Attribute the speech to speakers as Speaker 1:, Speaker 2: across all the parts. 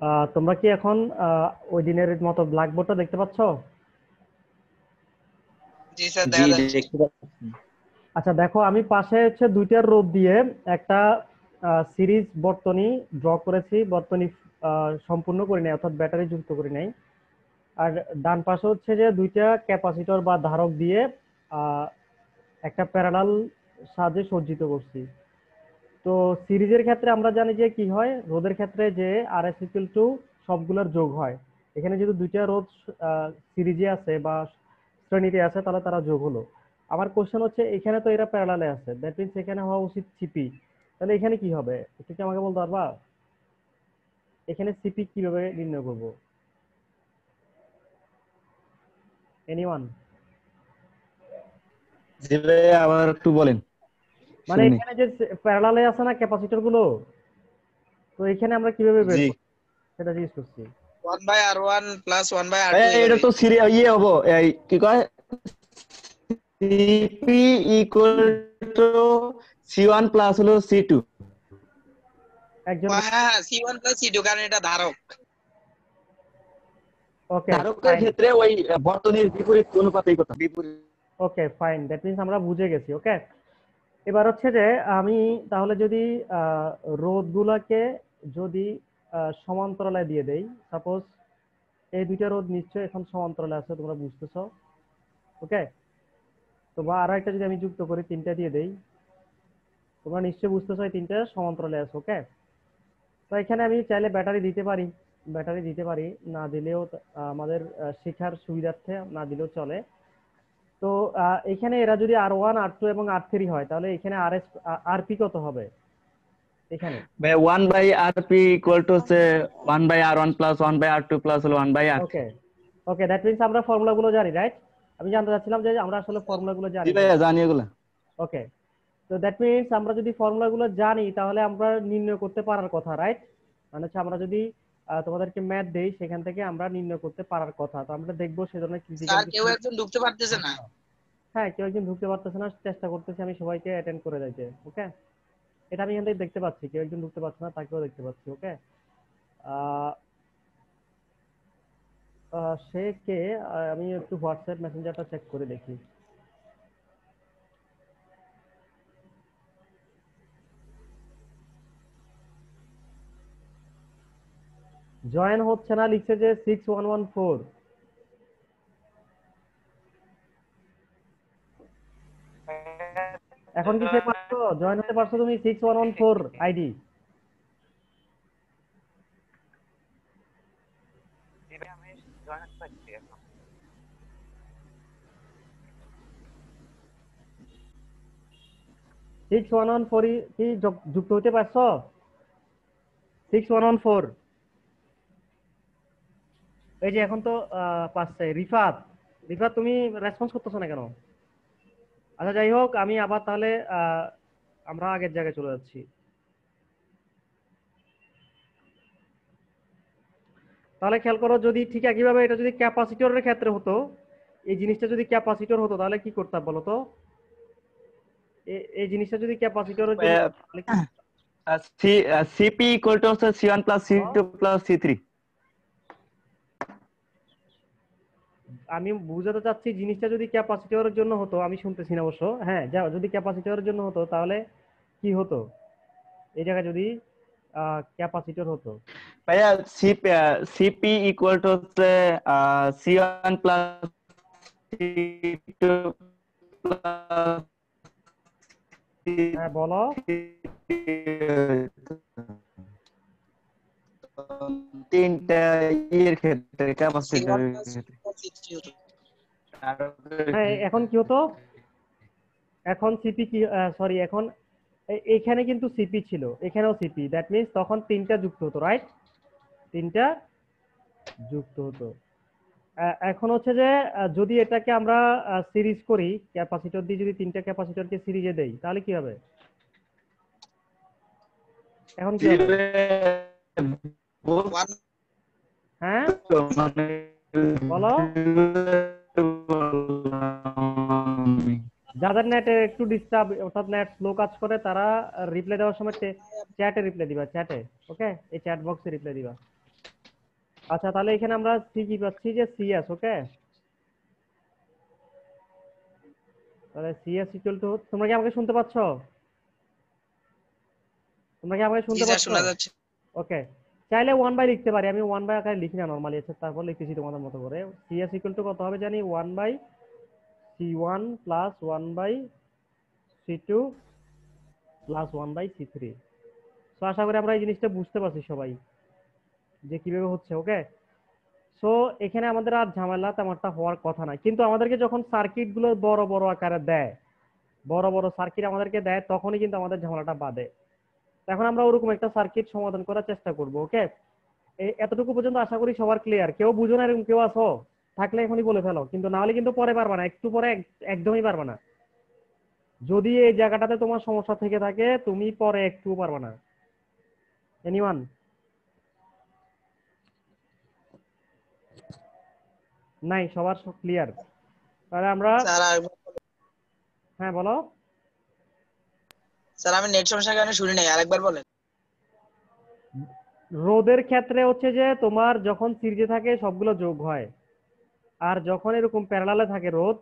Speaker 1: আহ, তোমরা কি এখন আহ, ওই দিনের মতো ব্ল্যাকবোর্ডটা দেখতে পাচ্ছ?
Speaker 2: জি স্যার দেখা যাচ্ছে।
Speaker 1: আচ্ছা দেখো আমি পাশে হচ্ছে দুইটার রোদ দিয়ে একটা সিরিজ বর্তনী ড্র করেছি বর্তনী আহ, সম্পূর্ণ করি নাই অর্থাৎ ব্যাটারি যুক্ত করি নাই। আর ডান পাশে হচ্ছে যে দুইটা ক্যাপাসিটর বা ধারক দিয়ে আহ, একটা প্যারালাল সাজে সজ্জিত করছি। তো সিরিজের ক্ষেত্রে আমরা জানি যে কি হয়? রোদের ক্ষেত্রে যে আর এস ইকুয়াল টু সবগুলোর যোগ হয়। এখানে যদি দুইটা রোদ সিরিজে আছে বা শ্রেণীতে আছে, তাহলে তারা যোগ হলো। আমার কোশ্চেন হচ্ছে, এখানে তো এরা প্যারালালে আছে। দ্যাট মিনস এখানে হওয়া উচিত সিপি তাহলে এখানে কি হবে? একটু কি আমাকে বলতে পারবা? এখানে সিপি কীভাবে নির্ণয় করব? এনিওয়ান
Speaker 3: জি ভাই আবার একটু বলেন।
Speaker 1: মানে এখানে যে প্যারালালে আছে না ক্যাপাসিটরগুলো তো এখানে আমরা কীভাবে বের করব? সেটা জিজ্ঞেস করছি।
Speaker 2: One by R one plus one by R
Speaker 3: ভাই, এটা তো সিরি ইয়ে হব এই কি কয়? CP equal to C one plus হলো সি টু
Speaker 1: একজন
Speaker 2: হ্যাঁ হ্যাঁ C one plus C two কারণ এটা ধারক।
Speaker 1: ওকে
Speaker 3: ধারকের ক্ষেত্রে ওই বর্তনীর বিপরীত অনুপাতেই কথা। বিপরীত
Speaker 1: ওকে ফাইন দ্যাট মিনস আমরা বুঝে গেছি ওকে এবার হচ্ছে যে আমি তাহলে যদি রোদগুলাকে যদি সমান্তরালে দিয়ে দেই সাপোজ এই দুইটা রোদ নিশ্চয়ই এখন সমান্তরালে আছে, তোমরা বুঝতেছো? ওকে? তো বা আরও একটা যদি আমি যুক্ত করি, তিনটা দিয়ে দেই, তোমরা নিশ্চয়ই বুঝতেছো এই তিনটা সমান্তরালে আছে, ওকে? তো এখানে আমি চাইলে ব্যাটারি দিতে পারি, ব্যাটারি দিতে পারি, না দিলেও আমাদের শেখার সুবিধার্থে, না দিলেও চলে। তো এখানে এরা যদি আর ওয়ান আর টু এবং আর থ্রি হয় তাহলে এখানে আর এস আর পি কত হবে? এখানে।
Speaker 3: ভাই one by R P equal to হচ্ছে one by R one plus one by R two plus হলো one by R
Speaker 1: okay okay that means আমরা ফর্মুলা গুলো জানি রাইট আমি জানতে চাচ্ছিলাম যে আমরা আসলে ফর্মুলা গুলো জানি
Speaker 3: ভাই জানি এগুলা।
Speaker 1: ওকে তো দ্যাট মিনস আমরা যদি ফর্মুলা গুলো জানি তাহলে আমরা নির্ণয় করতে পারার কথা রাইট মানে হচ্ছে আমরা যদি তোমাদেরকে ম্যাথ দেই সেখান থেকে আমরা নির্ণয় করতে পারার কথা। তো আমরা দেখব সে ধরনের
Speaker 2: স্যার
Speaker 1: ক্রিটিক্যাল
Speaker 2: কেউ একজন ঢুকতে পারতেছে না।
Speaker 1: হ্যাঁ কেউ একজন ঢুকতে পারতেছে না চেষ্টা করতেছি আমি সবাইকে অ্যাটেন্ড করে যাইতে ওকে এটা আমি এখান থেকে দেখতে পাচ্ছি কেউ একজন ঢুকতে পারছে না তাকেও দেখতে পাচ্ছি ওকে সে কে আমি একটু হোয়াটসঅ্যাপ মেসেঞ্জারটা চেক করে দেখি। জয়েন হচ্ছে না, লিখছে যে সিক্স ওয়ান ওয়ান ফোর এখন কি সে পারছ জয়েন হতে পারছ তুমি six one one four ID six one one four কি যুক্ত হতে পারছ? সিক্স ওয়ান ওয়ান ফোর এই যে এখন তো পাচ্ছে রিফাত রিফাত তুমি রেসপন্স করতেছো না কেন? আচ্ছা যাই হোক আমি আবার তাহলে আমরা আগের জায়গায় চলে যাচ্ছি। তাহলে খেয়াল করো যদি ঠিক একইভাবে এটা যদি ক্যাপাসিটরের ক্ষেত্রে হতো এই জিনিসটা যদি ক্যাপাসিটর হতো তাহলে কি করতাম বলো তো? এই জিনিসটা যদি
Speaker 3: ক্যাপাসিটর সিপি ইকুয়াল টু হচ্ছে সি1 প্লাস সি2 প্লাস সি3
Speaker 1: আমি বুঝাতে চাচ্ছি জিনিসটা যদি ক্যাপাসিটরের জন্য হতো আমি শুনতেছি না অবশ্য হ্যাঁ যা যদি ক্যাপাসিটরের জন্য হতো তাহলে কি হতো? এই জায়গায় যদি ক্যাপাসিটর হতো।
Speaker 3: ভাইয়া সিপি সিপি ইকুয়াল টু হচ্ছে সি ওয়ান প্লাস
Speaker 1: হ্যাঁ বলো।
Speaker 3: তিনটা ইয়ের ক্ষেত্রে
Speaker 2: C
Speaker 3: capacitor
Speaker 2: one plus C two plus C three হতো
Speaker 1: হ্যাঁ এখন কি হতো? এখন সিপি কি সরি এখন এখানে কিন্তু সিপি ছিল এখানেও সিপি দ্যাট মিন্স তখন তিনটা যুক্ত হতো রাইট তিনটা যুক্ত হতো। এখন হচ্ছে যে যদি এটাকে আমরা সিরিজ করি ক্যাপাসিটর দিয়ে যদি তিনটা ক্যাপাসিটরকে সিরিজে দেই তাহলে কি হবে? এখন কি হবে? হ্যাঁ?
Speaker 3: মানে
Speaker 1: বলো। যাদের নেটে একটু ডিস্টার্ব অর্থাৎ নেট স্লো কাজ করে তারা রিপ্লাই দেওয়ার সময় চ্যাটে রিপ্লাই দিবা চ্যাটে ওকে এই চ্যাট বক্সে রিপ্লাই দিবা। আচ্ছা তাহলে এখানে আমরা ঠিকই পাচ্ছি যে সিএস ওকে তাহলে সিএস ইকুয়াল টু তোমরা কি আমাকে শুনতে পাচ্ছ? তোমরা কি আমাকে শুনতে পাচ্ছ? ওকে চাইলে ওয়ান বাই লিখতে পারি, আমি ওয়ান বাই আকারে লিখি না নর্মালি আছে তারপর লিখতেছি তোমাদের মতো করে। সিএস ইকুয়াল টু কত হবে জানি? One by C one plus one by C two plus one by C three তো আশা করি আমরা এই জিনিসটা বুঝতে পারছি সবাই, যে কীভাবে হচ্ছে ওকে সো এখানে আমাদের আর ঝামেলা তেমনটা হওয়ার কথা না কিন্তু আমাদেরকে যখন সার্কিটগুলো বড় বড় আকারে দেয়, বড় বড় সার্কিট আমাদেরকে দেয়, তখনই কিন্তু আমাদের ঝামেলাটা বাদে এখন আমরা ওরকম একটা সার্কিট সমাধান করার চেষ্টা করব ওকে এতটুকু পর্যন্ত আশা করি সবার ক্লিয়ার কেউ বুঝো না এরকম কেউ আছো? থাকলে এখনই বলে ফেলো কিন্তু না হলে কিন্তু পরে পারবা না একটু পরে একদমই পারবা না। যদি এই জায়গাটাতে তোমার সমস্যা থেকে থাকে তুমি পরে একটু পারবা না। এনিওয়ান নাই সবার ক্লিয়ার তাহলে আমরা। হ্যাঁ বলো।
Speaker 2: স্যার, আমি নেট সমস্যার কারণে শুনি নাই, আরেকবার বলেন।
Speaker 1: রোদের ক্ষেত্রে হচ্ছে যে তোমার যখন সিরিজে থাকে, সবগুলো যোগ হয়। আর যখন এরকম প্যারালালে থাকে রোদ,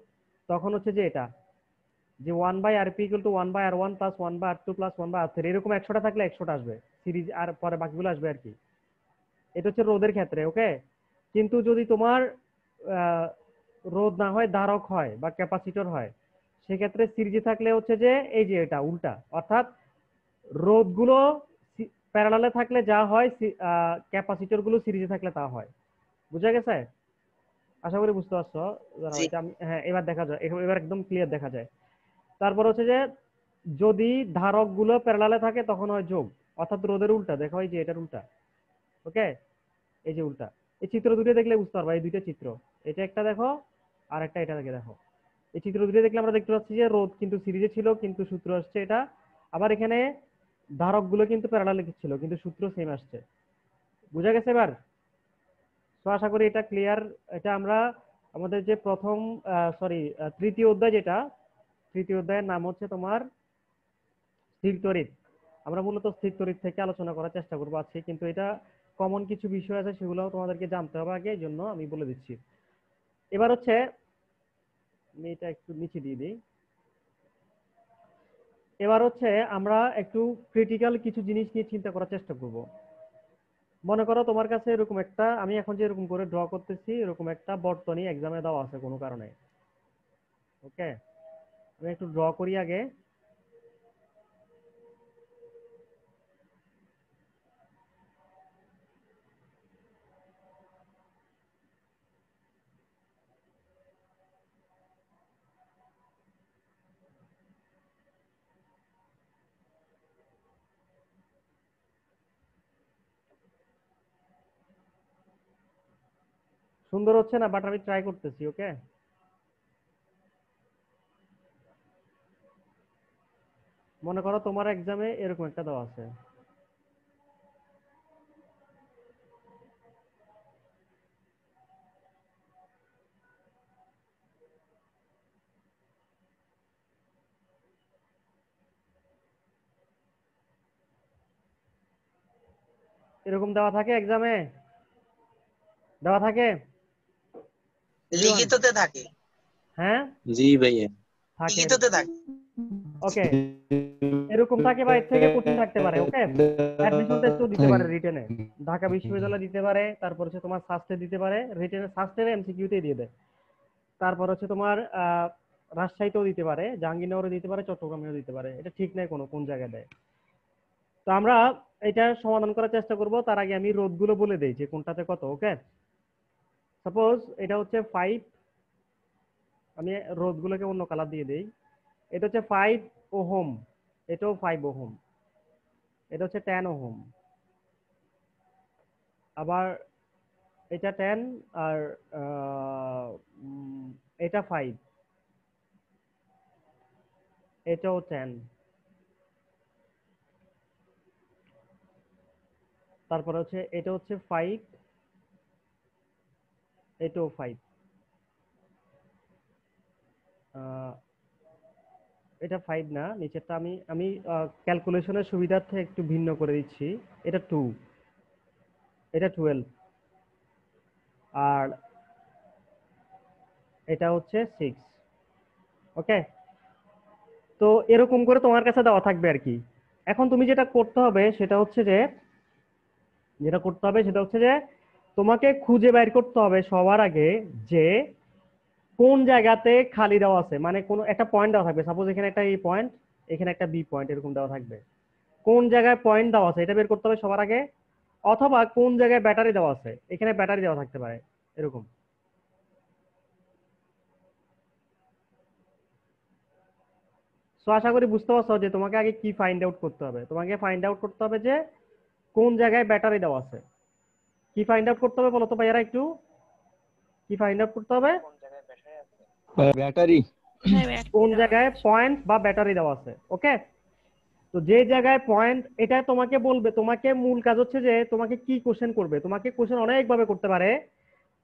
Speaker 1: তখন হচ্ছে যে এটা। যে one by R P equal to one by R one plus one by R two plus one by R three এরকম একশোটা থাকলে একশোটা আসবে। সিরিজ আর পরে বাকিগুলো আসবে আর কি। এটা হচ্ছে রোদের ক্ষেত্রে, ওকে? কিন্তু যদি তোমার রোদ না হয়, ধারক হয় বা ক্যাপাসিটর হয় সেক্ষেত্রে সিরিজে থাকলে হচ্ছে যে এই যে এটা উল্টা। অর্থাৎ রোদগুলো প্যারালালে থাকলে যা হয় ক্যাপাসিটরগুলো সিরিজে থাকলে তা হয়। বুঝা গেছে? আশা করি বুঝতে পারছ। হ্যাঁ এবার দেখা যায় এবার একদম ক্লিয়ার দেখা যায়। তারপর হচ্ছে যে যদি ধারকগুলো প্যারালালে থাকে তখন হয় যোগ। অর্থাৎ রোদের উল্টা দেখো এই যে এটার উল্টা। ওকে? এই যে উল্টা। এই চিত্র দুটো দেখলে বুঝতে পারবা এই দুইটা চিত্র। এটা একটা দেখো আর একটা এটা দেখে দেখো। এই চিত্র দুটো দেখলে আমরা দেখতে পাচ্ছি যে রোদ কিন্তু সিরিজে ছিল, কিন্তু সূত্র আসছে এটা। আবার এখানে ধারকগুলো কিন্তু প্যারালালে ছিল কিন্তু সূত্র সেম আসছে। বুঝা গেছে এবার? তো আশা করি এটা ক্লিয়ার এটা আমরা আমাদের যে প্রথম সরি তৃতীয় অধ্যায় যেটা, তৃতীয় অধ্যায়ের নাম হচ্ছে তোমার স্থির তড়িৎ। আমরা মূলত স্থির তড়িৎ থেকে আলোচনা করার চেষ্টা করব আজকে, কিন্তু এটা কমন কিছু বিষয় আছে সেগুলো তোমাদেরকে জানতে হবে আগে, এই জন্য আমি বলে দিচ্ছি। এবার হচ্ছে আমি এটা একটু নিচে দিয়ে দিই। এবার হচ্ছে আমরা একটু ক্রিটিক্যাল কিছু জিনিস নিয়ে চিন্তা করার চেষ্টা করব। মনে করো তোমার কাছে এরকম একটা, আমি এখন যে এরকম করে ড্র করতেছি, এরকম একটা বর্তনী এক্সামে দেওয়া আছে কোনো কারণে। ওকে আমি একটু ড্র করি আগে। সুন্দর হচ্ছে না বাট আমি ট্রাই করতেছি ওকে মনে করো তোমার এক্সামে এরকম একটা দেওয়া আছে। এরকম দেওয়া থাকে এক্সামে দেওয়া থাকে?
Speaker 2: লিখিততে থাকে।
Speaker 1: হ্যাঁ?
Speaker 4: জি ভাইয়া।
Speaker 2: লিখিততে থাকে।
Speaker 1: ওকে। এরকম থাকে বা এর থেকে কঠিন থাকতে পারে ওকে? অ্যাডমিশন টেস্টও দিতে পারে রিটেনে ঢাকা বিশ্ববিদ্যালয় দিতে পারে তারপর হচ্ছে তোমার সাস্টে দিতে পারে রিটেনে দিয়ে দেয়। তারপর হচ্ছে তোমার আহ, রাজশাহীতেও দিতে পারে জাহাঙ্গীরনগরে দিতে পারে চট্টগ্রামেও দিতে পারে। এটা ঠিক নাই কোনো কোন জায়গায় দেয়। তো আমরা এটা সমাধান করার চেষ্টা করব। তার আগে আমি রোধগুলো বলে দেই যে কোনটাতে কত ওকে? সাপোজ এটা হচ্ছে ফাইভ আমি রোধগুলোকে অন্য কালার দিয়ে দেই। এটা হচ্ছে ফাইভ ওহম, এটাও ফাইভ ওহম, এটা হচ্ছে টেন ওহম। আবার এটা টেন আর এটা ফাইভ এটাও টেন তারপরে হচ্ছে এটা হচ্ছে ফাইভ এটাও ফাইভ এটা ফাইভ না, নিচেরটা আমি আমি ক্যালকুলেশনের সুবিধার্থে একটু ভিন্ন করে দিচ্ছি। এটা টু এটা টুয়েলভ আর এটা হচ্ছে সিক্স ওকে? তো এরকম করে তোমার কাছে দেওয়া থাকবে আর কি। এখন তুমি যেটা করতে হবে, সেটা হচ্ছে যে, যেটা করতে হবে, সেটা হচ্ছে যে তোমাকে খুঁজে বের করতে হবে সবার আগে যে কোন জায়গাতে খালি দেওয়া আছে। মানে কোন একটা পয়েন্ট দেওয়া থাকবে। সাপোজ এখানে একটা এই পয়েন্ট এখানে একটা বি পয়েন্ট এরকম দেওয়া থাকবে। কোন জায়গায় পয়েন্ট দেওয়া আছে এটা বের করতে হবে সবার আগে। অথবা কোন জায়গায় ব্যাটারি দেওয়া আছে, এখানে ব্যাটারি দেওয়া থাকতে পারে, এরকম। সো আশা করি বুঝতে পারছ যে তোমাকে আগে কি ফাইন্ড আউট করতে হবে? তোমাকে ফাইন্ড আউট করতে হবে যে কোন জায়গায় ব্যাটারি দেওয়া আছে। কি ফাইন্ড আউট করতে হবে বলো তো ভাইয়ারা একটু? কি ফাইন্ড আউট করতে হবে?
Speaker 4: ব্যাটারি
Speaker 1: কোন জায়গায় পয়েন্ট বা ব্যাটারি দেওয়া আছে ওকে তো যে জায়গায় পয়েন্ট এটা তোমাকে বলবে তোমাকে মূল কাজ হচ্ছে যে তোমাকে কি কোশ্চেন করবে? তোমাকে কোশ্চেন অনেক ভাবে করতে পারে।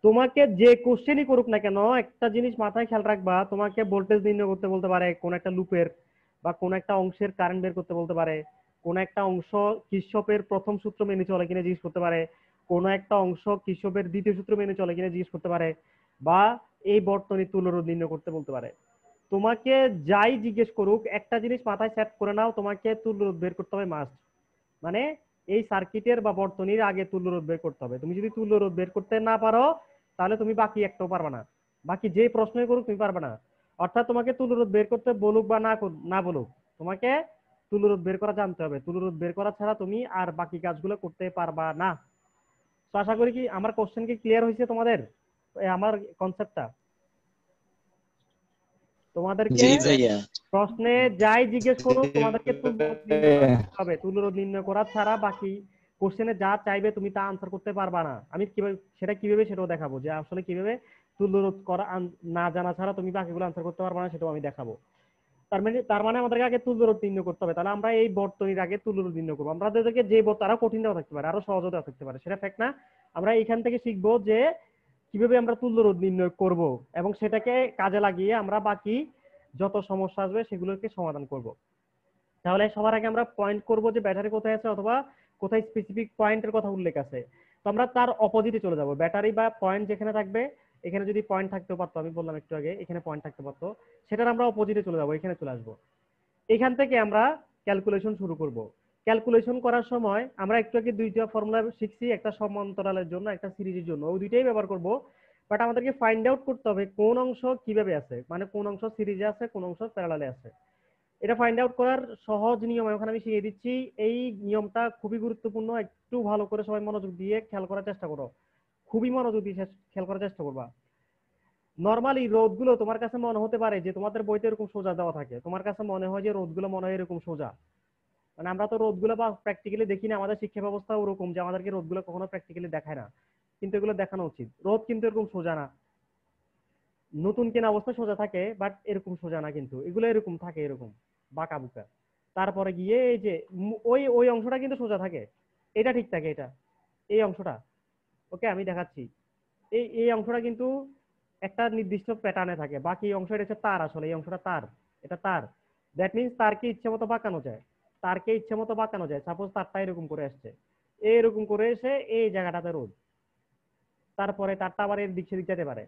Speaker 1: তোমাকে যে কোশ্চেনই করুক না কেন একটা জিনিস মাথায় খেয়াল রাখবা তোমাকে ভোল্টেজ নির্ণয় করতে বলতে পারে কোন একটা লুপের বা কোন একটা অংশের কারেন্ট বের করতে বলতে পারে কোন একটা অংশ কিশপের প্রথম সূত্র মেনে চলে কিনা জিজ্ঞেস করতে পারে কোন একটা অংশ কিশপের দ্বিতীয় সূত্র মেনে চলে কিনা জিজ্ঞেস করতে পারে বা এই বর্তনী তুলরোধ নির্ণয় করতে বলতে পারে। তোমাকে যাই জিজ্ঞেস করুক, একটা জিনিস মাথায় সেট করে নাও, তোমাকে তুল্যরোধ বের করতে হবে মাস্ট মানে এই সার্কিটের বা বর্তনীর আগে তুল্যরোধ বের করতে হবে। তুমি যদি তুল্যরোধ বের করতে না পারো, তাহলে তুমি বাকি একটাও পারবে না। বাকি যে প্রশ্নই করুক, তুমি পারবে না। অর্থাৎ তোমাকে তুল্যরোধ বের করতে বলুক বা না না বলুক, তোমাকে তুল্যরোধ বের করা জানতে হবে। তুল্যরোধ বের করা ছাড়া তুমি আর বাকি কাজগুলো করতে পারবা না। তো আশা করি কি আমার কোশ্চেন কি ক্লিয়ার হয়েছে তোমাদের? আমার কনসেপ্টটা তোমাদেরকে প্রশ্নে যাই জিজ্ঞেস করুক তোমাদেরকে হবে। তুল্যরোধ নির্ণয় করা ছাড়া বাকি কোশ্চেনে যা চাইবে তুমি তা আনসার করতে পারবা না। আমি কীভাবে সেটা কীভাবে সেটাও দেখাবো। যে আসলে কীভাবে তুল্যরোধ করা না জানা ছাড়া তুমি বাকিগুলো আনসার করতে পারবা না সেটাও আমি দেখাবো। তার মানে তার মানে আমাদেরকে আগে তুল্যরোধ নির্ণয় করতে হবে। তাহলে আমরা এই বর্তনীর আগে তুল্যরোধ নির্ণয় করব। আমরা আমাদেরকে যে বর্ত আরও কঠিন থাকতে পারে আরও সহজ থাকতে পারে। সেটা ফ্যাক্ট না। আমরা এখান থেকে শিখব যে, কীভাবে আমরা তুল্যরোধ নির্ণয় করব এবং সেটাকে কাজে লাগিয়ে আমরা বাকি যত সমস্যা আসবে সেগুলোকে সমাধান করব। তাহলে সবার আগে আমরা পয়েন্ট করব যে ব্যাটারি কোথায় আছে অথবা কোথায় স্পেসিফিক পয়েন্টের কথা উল্লেখ আছে। তো আমরা তার অপোজিটে চলে যাব। ব্যাটারি বা পয়েন্ট যেখানে থাকবে এখানে যদি পয়েন্ট থাকতে পারতো, আমি বললাম একটু আগে, এখানে পয়েন্ট থাকতে পারতো, সেটার আমরা অপোজিটে চলে যাব, এখানে চলে আসব। এখান থেকে আমরা ক্যালকুলেশন শুরু করব। ক্যালকুলেশন করার সময় আমরা একটু আগে দুইটা ফর্মুলা শিখছি, একটা সমান্তরালের জন্য, একটা সিরিজের জন্য। ওই দুইটাই ব্যবহার করব। বাট আমাদেরকে ফাইন্ড আউট করতে হবে কোন অংশ কীভাবে আছে মানে কোন অংশ সিরিজে আছে, কোন অংশ প্যারালালে আছে। এটা ফাইন্ড আউট করার সহজ নিয়ম এখন আমি শিখিয়ে দিচ্ছি। এই নিয়মটা খুবই গুরুত্বপূর্ণ। একটু ভালো করে সবাই মনোযোগ দিয়ে খেয়াল করার চেষ্টা করো। খুবই মনোযোগ দিয়ে খেয়াল করার চেষ্টা করবা। নর্মালি রোদগুলো তোমার কাছে মনে হতে পারে যে তোমাদের বইতে এরকম সোজা দেওয়া থাকে। তোমার কাছে মনে হয় যে রোদগুলো মনে হয় এরকম সোজা। মানে আমরা তো রোদগুলো বা প্র্যাকটিক্যালি দেখি না, আমাদের শিক্ষা ব্যবস্থা ওরকম যে আমাদেরকে রোদগুলো কখনো প্র্যাকটিক্যালি দেখায় না। কিন্তু এগুলো দেখানো উচিত। রোদ কিন্তু এরকম সোজা না। নতুন কেনা অবস্থায় সোজা থাকে বাট এরকম সোজা না কিন্তু। এগুলো এরকম থাকে, এরকম বাঁকা বুকা। তারপরে গিয়ে এই যে ওই ওই অংশটা কিন্তু সোজা থাকে। এটা ঠিক থাকে, এটা। এই অংশটা। ওকে আমি দেখাচ্ছি। এই এই অংশটা কিন্তু একটা নির্দিষ্ট প্যাটার্নে থাকে। বাকি অংশটা হচ্ছে তার আসলে, এই অংশটা তার, এটা তার। দ্যাট মিনস তারকে ইচ্ছে মতো বাঁকানো যায়। তারকে ইচ্ছে মতো বাঁকানো যায়। সাপোজ তারটা এরকম করে আসছে। এরকম করে এসে এই জায়গাটাতে রোদ তারপরে তারটা আবার এর দিক সেদিক যেতে পারে।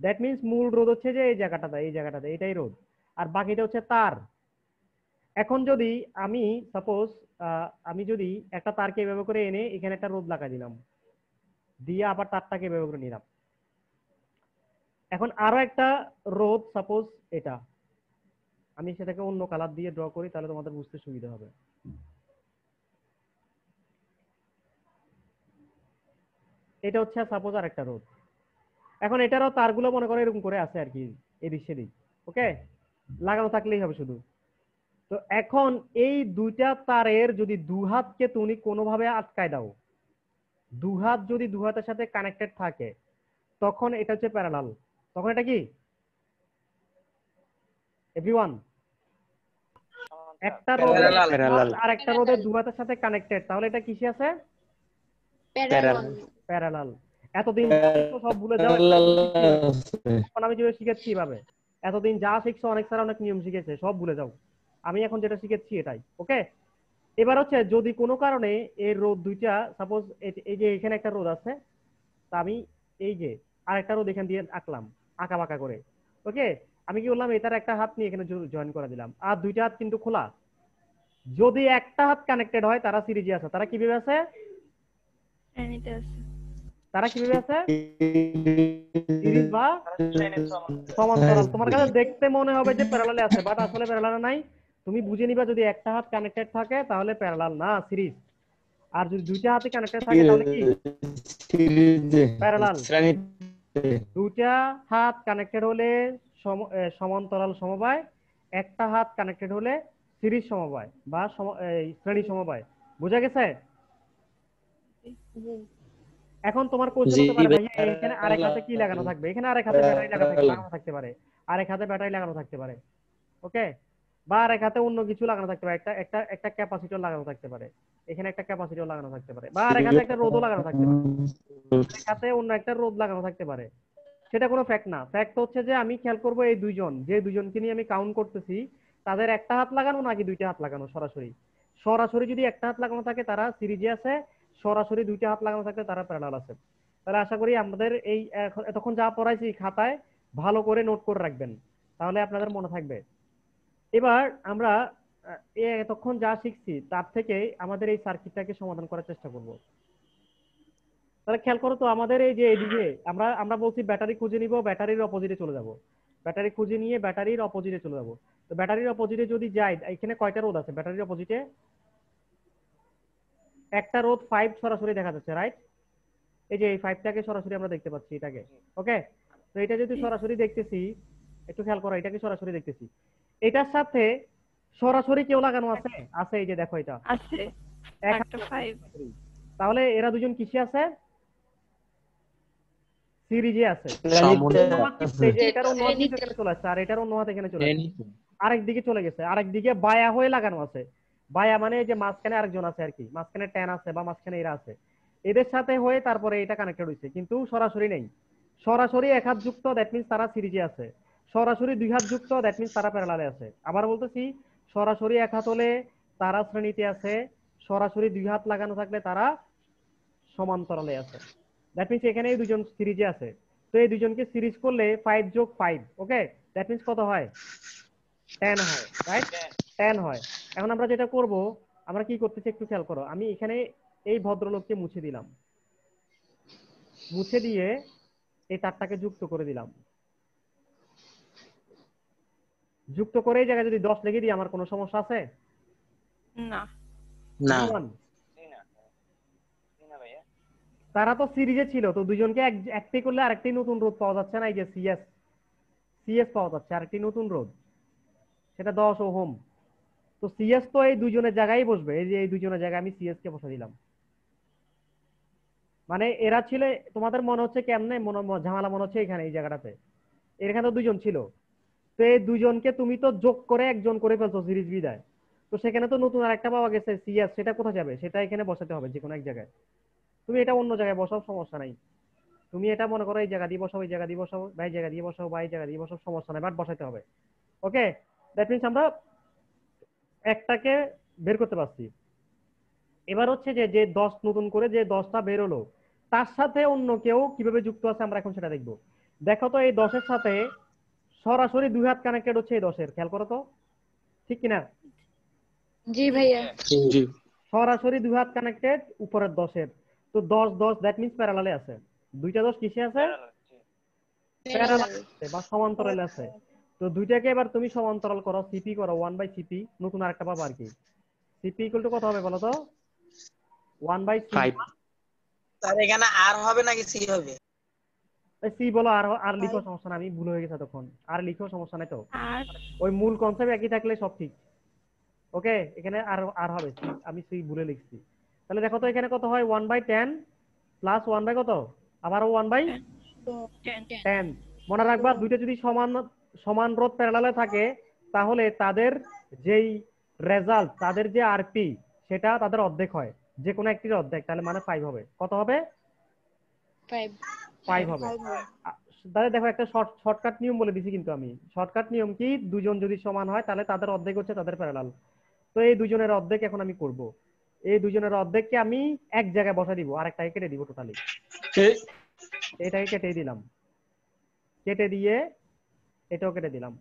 Speaker 1: দ্যাট মিনস মূল রোদ হচ্ছে যে এই জায়গাটাতে এই জায়গাটাতে, এটাই রোদ আর বাকিটা হচ্ছে তার। এখন যদি আমি সাপোজ আমি যদি একটা তারকে এভাবে করে এনে এখানে একটা রোদ লাগা দিলাম। দিয়ে আবার তারটাকে এভাবে করে নিলাম। এখন আরও একটা রোদ সাপোজ এটা। আমি সেটাকে অন্য কালার দিয়ে ড্র করি, তাহলে তোমাদের বুঝতে সুবিধা হবে। এটা হচ্ছে সাপোজ আর একটা রোদ এখন এটারও তারগুলো মনে করো এরকম করে আছে আর কি এদিক সেদিক ওকে লাগানো থাকলেই হবে শুধু। তো এখন এই দুইটা তারের যদি দু হাতকে তুমি কোনোভাবে আটকায় দাও দু হাত যদি দু হাতের সাথে কানেক্টেড থাকে তখন এটা হচ্ছে প্যারালাল তখন এটা কি? এভরিওয়ান একটা.
Speaker 2: Parallel.
Speaker 1: আর একটা রোদের দু হাতের সাথে কানেক্টেড তাহলে এটা কিসে আছে?
Speaker 4: প্যারালাল
Speaker 1: প্যারালাল এতদিন সব ভুলে যাও। আমি যেভাবে শিখেছি এভাবে। এতদিন যা শিখছো অনেক স্যার অনেক নিয়ম শিখেছে সব ভুলে যাও। আমি এখন যেটা শিখেছি এটাই ওকে এবার হচ্ছে যদি কোনো কারণে এই রোদ দুইটা সাপোজ এই যে এখানে একটা রোদ আছে তা আমি এই যে আরেকটা রোদ এখান দিয়ে আঁকলাম আঁকা বাঁকা করে ওকে আমি কি বললাম এটার একটা হাত নিয়ে এখানে জয়েন করে দিলাম আর দুইটা হাত কিন্তু খোলা। যদি একটা হাত কানেক্টেড হয় তারা সিরিজে আছে তারা কীভাবে আছে?
Speaker 5: শ্রেণীতে আছে।
Speaker 1: তারা কীভাবে আছে? সিরিজ বা সমান্তরাল। তোমার কাছে দেখতে মনে হবে যে প্যারালালে আছে বাট আসলে প্যারালাল নাই। তুমি বুঝে নিবা যদি একটা হাত কানেক্টেড থাকে তাহলে প্যারালাল না সিরিজ আর যদি দুইটা হাতে কানেক্টেড থাকে তাহলে কি?
Speaker 3: সিরিজে
Speaker 1: প্যারালাল দুইটা হাত কানেক্টেড হলে সমান্তরাল সমবায় একটা হাত কানেক্টেড হলে সিরিজ সমবায় বা শ্রেণি সমবায়। বোঝা গেছে? এখন তোমার কোশ্চেন হতে পারে
Speaker 4: ভাই,
Speaker 1: ভাইয়া এখানে আরেক হাতে কি লাগানো থাকবে? এখানে আরেক হাতে ব্যাটারি লাগানো লাগানো থাকতে পারে। আরেক হাতে ব্যাটারি লাগানো থাকতে পারে। ওকে বা আরেক হাতে অন্য কিছু লাগানো থাকতে পারে, একটা একটা একটা ক্যাপাসিটর লাগানো থাকতে পারে, এখানে একটা ক্যাপাসিটর লাগানো থাকতে পারে, বা আরেক হাতে একটা রোদও লাগানো থাকতে পারে আরেক হাতে অন্য একটা রোদ লাগানো থাকতে পারে, সেটা কোনো ফ্যাক্ট না। ফ্যাক্ট হচ্ছে যে আমি খেয়াল করব এই দুইজন, যে দুইজনকে নিয়ে আমি কাউন্ট করতেছি, তাদের একটা হাত লাগানো নাকি দুইটা হাত লাগানো সরাসরি? সরাসরি যদি একটা হাত লাগানো থাকে, তারা সিরিজে আছে, সরাসরি দুইটা হাত লাগানো থাকলে তারা প্যারালাল আছে। তাহলে আশা করি আমাদের এই এতক্ষণ যা পড়াইছি খাতায়, ভালো করে নোট করে রাখবেন, তাহলে আপনাদের মনে থাকবে। এবার আমরা এতক্ষণ যা শিখছি, তার থেকে আমাদের এই সার্কিটটাকে সমাধান করার চেষ্টা করব। তাহলে খেয়াল করো তো, আমাদের এই যে এদিকে, আমরা আমরা বলছি ব্যাটারি খুঁজে নিব, ব্যাটারির অপোজিটে চলে যাব। ব্যাটারি খুঁজে নিয়ে ব্যাটারির অপোজিটে চলে যাব। তো ব্যাটারির অপোজিটে যদি যাই, এখানে কয়টা রোধ আছে? ব্যাটারির অপোজিটে একটা রোধ ফাইভ সরাসরি দেখা যাচ্ছে রাইট এই যে এই ফাইভটাকে সরাসরি আমরা দেখতে পাচ্ছি এটাকে ওকে তো এটা যদি সরাসরি দেখতেছি, একটু খেয়াল করো, এটাকে সরাসরি দেখতেছি। এটার সাথে সরাসরি কেউ লাগানো আছে? আছে এই যে দেখো এটা।
Speaker 5: আছে। একটা ফাইভ
Speaker 1: তাহলে এরা দুজন কিসে আছে? সিরিজে আছে। এই যে এটার অন্য হাত কিন্তু এখানে চলে আসছে আর এটার অন্য হাত এখানে চলে আসছে। আরেক দিকে চলে গেছে আরেক দিকে বায়া হয়ে লাগানো আছে। বায়া মানে এই যে মাঝখানে আরেকজন আছে আর কি মাঝখানে ট্যান আছে বা মাঝখানে এরা আছে। এদের সাথে হয়ে তারপরে এটা কানেক্টেড হয়েছে কিন্তু সরাসরি নেই। সরাসরি এক হাত যুক্ত দ্যাট মিন্স তারা সিরিজে আছে। সরাসরি দুই হাত যুক্ত দ্যাট মিন্স তারা প্যারালালে আছে। আবার বলতেছি, সরাসরি এক হাত হলে তারা শ্রেণীতে আছে, সরাসরি দুই হাত লাগানো থাকলে তারা সমান্তরালে আছে। দ্যাট মিন্স এখানে এই দুজন সিরিজে আছে। তো এই দুজনকে সিরিজ করলে ফাইভ যোগ ফাইভ ওকে দ্যাট মিন্স কত হয়? টেন হয় রাইট টেন হয়। এখন আমরা যেটা করব, আমরা কি করতেছি একটু খেয়াল করো। আমি এখানে এই ভদ্রলোককে মুছে দিলাম। মুছে দিয়ে এই তারটাকে যুক্ত করে দিলাম। যুক্ত করে এই জায়গায় যদি দশ লেগে দিই আমার কোনো সমস্যা আছে?
Speaker 5: না।
Speaker 2: না।
Speaker 1: তারা তো সিরিজে ছিল তো দুজনকে এক- একটি করলে আরেকটি নতুন রোদ পাওয়া যাচ্ছে না এই যে সিএস সিএস পাওয়া যাচ্ছে আরেকটি নতুন রোদ সেটা ওহম। তো সিএস তো এই দুজনের জায়গায় বসবে এই যে এই দুজনের জায়গায় আমি সিএস কে বসে দিলাম। মানে এরা ছিল তোমাদের মনে হচ্ছে কেমনে? মনে ঝামেলা মনে হচ্ছে এখানে এই জায়গাটাতে। এখানে তো দুজন ছিল। তো এই দুজনকে তুমি তো যোগ করে একজন করে ফেলছো সিরিজ বিদায়। তো সেখানে তো নতুন আরেকটা পাওয়া গেছে সিএস সেটা কোথায় যাবে? সেটা এখানে বসাতে হবে যে কোনো এক জায়গায়। তুমি এটা অন্য জায়গায় বসাও, সমস্যা নাই। তুমি এটা মনে করো এই জায়গা দিয়ে বসাও, এই জায়গা দিয়ে বসাও, বা এই জায়গা দিয়ে বসাও, বা এই জায়গা দিয়ে বসাও, সমস্যা নাই বাট বসাতে হবে। ওকে দ্যাট মিনস আমরা একটাকে বের করতে পারছি। এবার হচ্ছে যে যে দশ নতুন করে যে দশটা বের হলো, তার সাথে অন্য কেউ কীভাবে যুক্ত আছে আমরা এখন সেটা দেখব। দেখো তো এই দশের সাথে সরাসরি দুই হাত কানেক্টেড হচ্ছে এই দশের খেয়াল করো তো। ঠিক কিনা?
Speaker 4: জি ভাইয়া।
Speaker 2: জি।
Speaker 1: সরাসরি দুই হাত কানেক্টেড উপরের দশের। তো দশ দশ দ্যাট মিনস প্যারালালে আছে। দুইটা দশ কিসে আছে? প্যারালাল বা সমান্তরালে আছে। তো দুইটাকে এবার তুমি সমান্তরাল করো সিপি করো ওয়ান বাই সিপি নতুন আরেকটা পাবো আর কি সিপি ইকুয়াল টু কত হবে বলো তো? One by.
Speaker 2: তার এখানে আর হবে নাকি সি হবে?
Speaker 1: সি বলো আর আর লিখো সমস্যা নাই আমি ভুল হয়ে গেছে তখন আর লিখো সমস্যা নাই তো। ওই মূল কনসেপ্ট একই থাকলে সব ঠিক। ওকে এখানে আর আর হবে আমি সি ভুলে লিখছি। তাহলে দেখো তো এখানে কত হয়? One by ten plus one by কত? আবারও ওয়ান বাই
Speaker 5: টেন
Speaker 1: টেন মনে রাখবা দুইটা যদি সমান সমান রোধ প্যারালালে থাকে তাহলে তাদের যেই রেজাল্ট তাদের যে আরপি সেটা তাদের অর্ধেক হয়। যে কোনো একটির অর্ধেক তাহলে মানে ফাইভ হবে। কত হবে?
Speaker 4: ফাইভ
Speaker 1: ফাইভ হবে। তাহলে দেখো একটা শর্ট শর্টকাট নিয়ম বলে দিছি কিন্তু আমি। শর্টকাট নিয়ম কি দুজন যদি সমান হয় তাহলে তাদের অর্ধেক হচ্ছে তাদের প্যারালাল তো এই দুজনের অর্ধেক এখন আমি করব। এই দুজনের অর্ধেককে আমি এক জায়গায় বসা দিব আর একটাকে কেটে দিব টোটালি এটাকে কেটে দিলাম। কেটে দিয়ে এটাও কেটে দিলাম।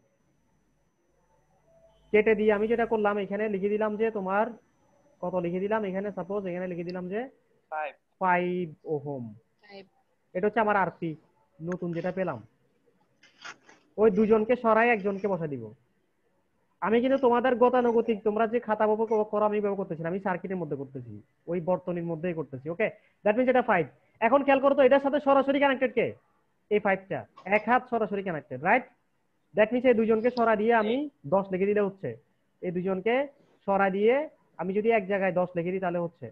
Speaker 1: কেটে দিয়ে আমি যেটা করলাম এখানে লিখে দিলাম যে তোমার কত লিখে দিলাম? এখানে সাপোজ এখানে লিখে দিলাম যে ফাইভ ওহম. এটা হচ্ছে আমার আরপি নতুন যেটা পেলাম। ওই দুজনকে সরাই একজনকে বসা দিব। আমি কিন্তু তোমাদের গতানুগতিক, তোমরা যে খাতা বাবু করো, আমি ব্যবহার করতেছি আমি সার্কিটের মধ্যে করতেছি। ওই বর্তনীর মধ্যেই করতেছি ওকে দ্যাট মিনস এটা ফাইভ এখন খেয়াল করো তো, এটার সাথে সরাসরি কানেক্টেড কে? এই ফাইভটা এক হাত সরাসরি কানেক্টেড রাইট দ্যাট মিনস এই দুজনকে সরা দিয়ে আমি দশ লিখে দিলে হচ্ছে। এই দুজনকে সরা দিয়ে আমি যদি এক জায়গায় দশ লিখে দিই তাহলে হচ্ছে।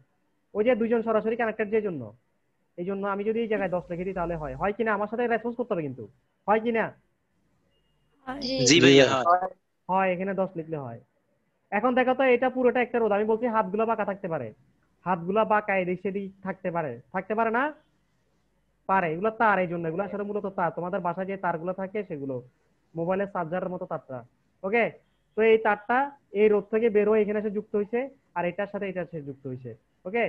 Speaker 1: ওই যে দুজন সরাসরি কানেক্টেড যে জন্য। এই জন্য আমি যদি এই জায়গায় দশ লিখে দিই তাহলে হয়। হয় কিনা আমার সাথে রেসপন্স করতে হবে কিন্তু। হয় কিনা?
Speaker 4: জি
Speaker 2: জি ভাইয়া হয়।
Speaker 1: হয়। এখানে দশ লিখলে হয়। এখন দেখো তো এটা পুরোটা একটা রোদ আমি বলছি হাতগুলো বাঁকা থাকতে পারে। হাতগুলা বাঁকা এদিক সেদিক থাকতে পারে। থাকতে পারে না? পারে। এগুলো তার এই জন্য এগুলো আসলে মূলত তার। তোমাদের বাসায় যে তারগুলো থাকে সেগুলো। মোবাইলের চার্জারের মতো তারটা। ওকে? তো এই তারটা এই রোদ থেকে বের হয়ে এখানে এসে যুক্ত হয়েছে আর এটার সাথে এটার সাথে যুক্ত হয়েছে ওকে?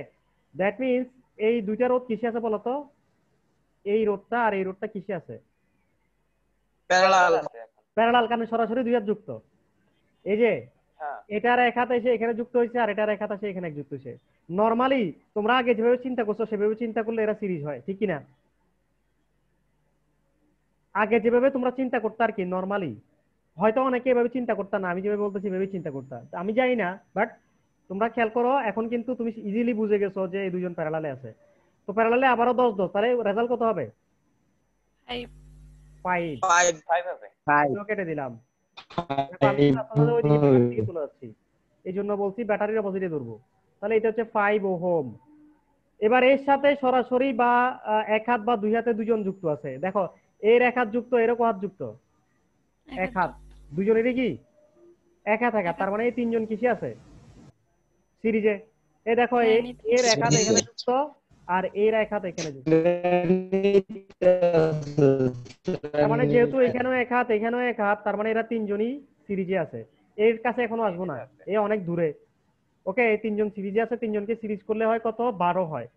Speaker 1: দ্যাট মিনস এই দুইটা রোদ কিসে আছে বলতো? এই রোদটা আর এই রোদটা কিসে আছে?
Speaker 2: প্যারালাল।
Speaker 1: প্যারালাল কারণে সরাসরি দুই হাত যুক্ত। এই যে এটার এক হাত এসে এখানে যুক্ত হয়েছে আর এটার এক হাত এসে এখানে যুক্ত হয়েছে। নর্মালি তোমরা আগে যেভাবে চিন্তা করছ সেভাবে চিন্তা করলে এরা সিরিজ হয় ঠিক কি না আগে যেভাবে তোমরা চিন্তা করতে আর কি নর্মালি হয়তো অনেকে এভাবে চিন্তা করতাম না আমি যেভাবে বলতেছি এভাবে চিন্তা করতাম আমি জানি না বাট তোমরা খেয়াল করো এখন কিন্তু তুমি ইজিলি বুঝে গেছো যে এই দুজন প্যারালালে আছে। তো প্যারালালে আবারও দশ দশ তাহলে রেজাল্ট কত হবে? কেটে দিলাম। এই জন্য বলছি ব্যাটারির অপোজিটে ধরবো। তাহলে এটা হচ্ছে ওহম এবার এর সাথে সরাসরি বা এক হাত বা দুই হাতে দুজন যুক্ত আছে। দেখো এর এক হাত যুক্ত এরকম হাত যুক্ত? এক হাত। দুজনেরই কি? এক হাত এক হাত। তার মানে এই তিনজন কিসে আছে? সিরিজে। এ দেখো এ- এর এক হাত এখানে যুক্ত আর এর এক হাত এখানে যুক্ত। তার মানে যেহেতু এখানেও এক হাত এখানেও এক হাত তার মানে এরা তিনজনই সিরিজে আছে। এর কাছে এখনও আসব না। এ অনেক দূরে। ওকে এই তিনজন সিরিজে আছে তিনজনকে সিরিজ করলে হয় কত? বারো হয়।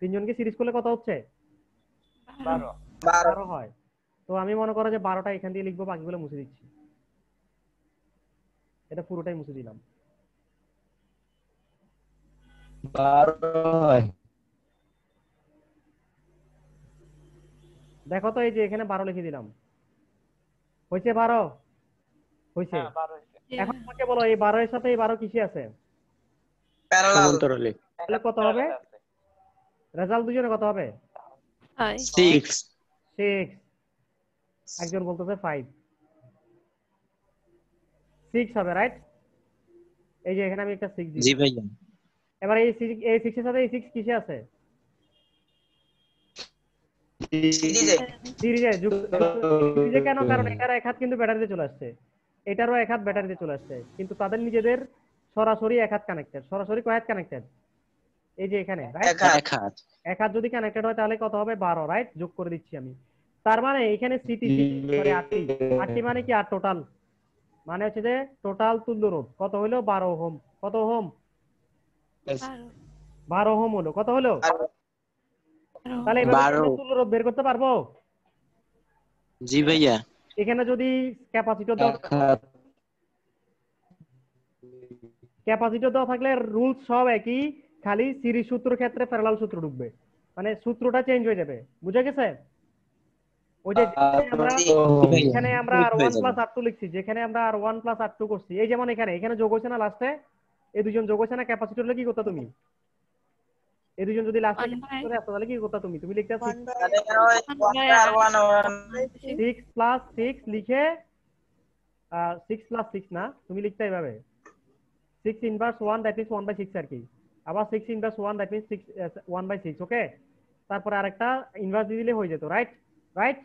Speaker 1: তিনজনকে সিরিজ করলে কত হচ্ছে?
Speaker 2: বারো।
Speaker 1: বারো হয়। তো আমি মনে করো যে বারোটা এখান দিয়ে লিখব বাকিগুলো মুছে দিচ্ছি। এটা পুরোটাই মুছে দিলাম। দেখো তো এই যে এখানে বারো লিখে দিলাম। হয়েছে বারো? হয়েছে। এখন আমাকে বলো এই বারো এর সাথে এই বারো কিসে আছে? তাহলে কত হবে? রেজাল্ট দুজনে কত হবে?
Speaker 2: সিক্স
Speaker 1: সিক্স একজন বলতেছে ফাইভ সিক্স হবে রাইট এই যে এখানে আমি একটা সিক্স
Speaker 2: জি ভাইয়া।
Speaker 1: এবার এই এই সিক্স এর সাথে এই সিক্স কিসে আছে?
Speaker 2: সিরিজে।
Speaker 1: কেন? কারণ এটার এক হাত কিন্তু ব্যাটারিতে চলে আসছে। এটারও এক হাত ব্যাটারিতে চলে আসছে। কিন্তু তাদের নিজেদের সরাসরি এক হাত কানেক্টেড সরাসরি কয় হাত কানেক্টেড এই যে এখানে
Speaker 2: এক হাত।
Speaker 3: হাত।
Speaker 1: এক হাত যদি কানেক্টেড হয় তাহলে কত হবে? বারো রাইট যোগ করে দিচ্ছি আমি। তার মানে এখানে সিটি সরি আটটি। আটটি মানে কি? আর টোটাল মানে হচ্ছে যে টোটাল তুল্য রোধ। কত হলো বারো হোম কত হোম
Speaker 5: Baru.
Speaker 1: বারো। হোম হলো। কত হলো? তাহলে এবার
Speaker 2: বারো।
Speaker 1: করতে পারব?
Speaker 2: জি ভাইয়া।
Speaker 1: এখানে যদি ক্যাপাসিটর দেওয়া ক্যাপাসিটর দেওয়া থাকলে রুলস সব একই খালি সিরিজ সূত্র ক্ষেত্রে প্যারালাল সূত্র ঢুকবে। মানে সূত্রটা চেঞ্জ হয়ে যাবে। বুঝে গেছে? ওই যে আমরা এখানে আমরা R one plus R two লিখছি যেখানে আমরা R one plus R two করছি এই যেমন এখানে এখানে যোগ হয়েছে না লাস্টে এই দুজন যোগ হয়েছে না ক্যাপাসিটর হলে কি করতে তুমি? এই দুজন যদি লাস্টে করে আসতো তাহলে কি করতে তুমি? তুমি লিখতে
Speaker 2: তাহলে এখানে হয় one আর one one।
Speaker 1: Six plus six লিখে সিক্স প্লাস সিক্স না তুমি লিখতে এইভাবে। Six inverse one that means one by six আর কি। আবার six inverse one that means six one by six okay তারপরে আরেকটা ইনভার্স দিয়ে দিলে হয়ে যেত রাইট রাইট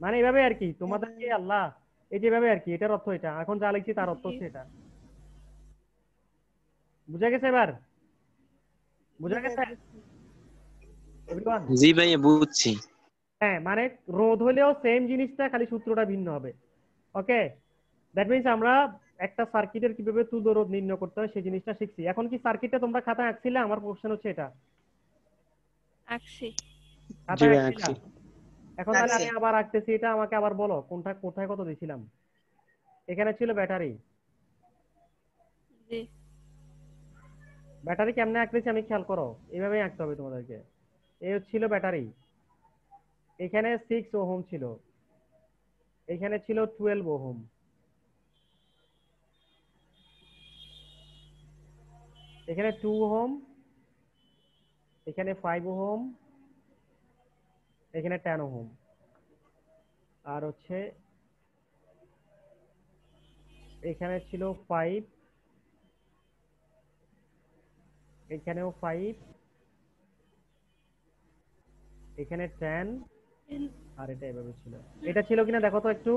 Speaker 1: মানে এইভাবে আর কি তোমাদেরকে আল্লাহ এই যেভাবে আর কি এটার অর্থ এটা। এখন যা লিখছি তার অর্থ হচ্ছে এটা। বুঝা গেছে এবার? বুঝা গেছে?
Speaker 2: জি ভাইয়া বুঝছি।
Speaker 1: হ্যাঁ মানে রোধ হলেও সেম জিনিসটা খালি সূত্রটা ভিন্ন হবে। ওকে দ্যাট মিনস আমরা একটা সার্কিটের কীভাবে তুল্য রোধ নির্ণয় করতে হয় সেই জিনিসটা শিখছি। এখন কি সার্কিটটা তোমরা খাতায় আঁকছিলে? আমার কোশ্চেন হচ্ছে এটা. খাতা
Speaker 6: ভাই? আঁকছি।
Speaker 1: এখন তাহলে আমি আবার আঁকতেছি এটা আমাকে আবার বলো কোনটা কোথায় কত দিছিলাম? এখানে ছিল ব্যাটারি।
Speaker 5: জি।
Speaker 1: ব্যাটারি কেমনে আঁকতেছি আমি খেয়াল করো, এইভাবেই আঁকতে হবে তোমাদেরকে। এই ছিল ব্যাটারি। এখানে সিক্স ওহম ছিল। এখানে ছিল টুয়েলভ ওহম। এখানে টু ওহম, এখানে ফাইভ ওহম, এখানে টেন ওহম। আর হচ্ছে, এখানে ছিল ফাইভ এখানেও ফাইভ এখানে টেন আর এটা এভাবে ছিল। এটা ছিল কিনা দেখো তো একটু।